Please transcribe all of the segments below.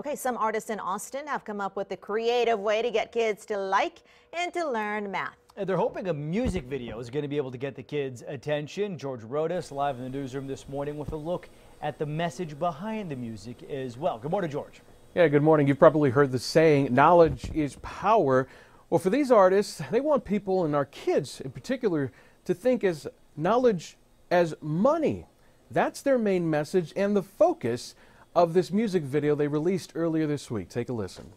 Okay, some artists in Austin have come up with a creative way to get kids to like and to learn math. And they're hoping a music video is going to be able to get the kids' attention. George Rodas live in the newsroom this morning with a look at the message behind the music as well. Good morning, George. Yeah, good morning. You've probably heard the saying, knowledge is power. Well, for these artists, they want people and our kids in particular to think as knowledge as money. That's their main message and the focus of this music video they released earlier this week. Take a listen.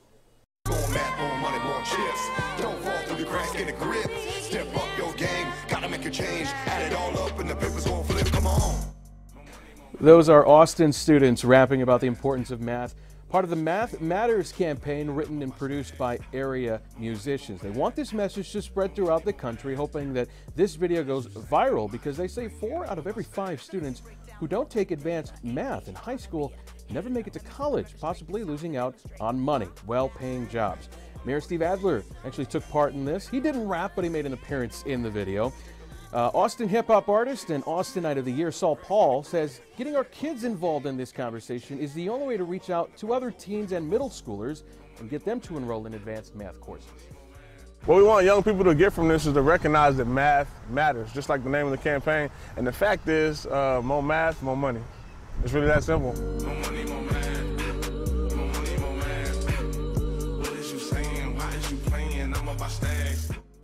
Those are Austin students rapping about the importance of math. Part of the Math Matters campaign written and produced by area musicians. They want this message to spread throughout the country, hoping that this video goes viral because they say four out of every five students who don't take advanced math in high school never make it to college, possibly losing out on money, well paying jobs. Mayor Steve Adler actually took part in this. He didn't rap, but he made an appearance in the video. Uh, Austin hip hop artist and Austinite of the Year, Saul Paul, says getting our kids involved in this conversation is the only way to reach out to other teens and middle schoolers and get them to enroll in advanced math courses. What we want young people to get from this is to recognize that math matters, just like the name of the campaign. And the fact is, uh, more math, more money. It's really that simple. More money, more math. More money,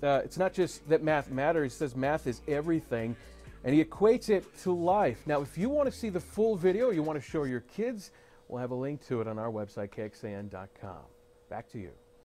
uh, it's not just that math matters, he says math is everything, and he equates it to life. Now, if you want to see the full video, you want to show your kids, we'll have a link to it on our website, kxan.com. Back to you.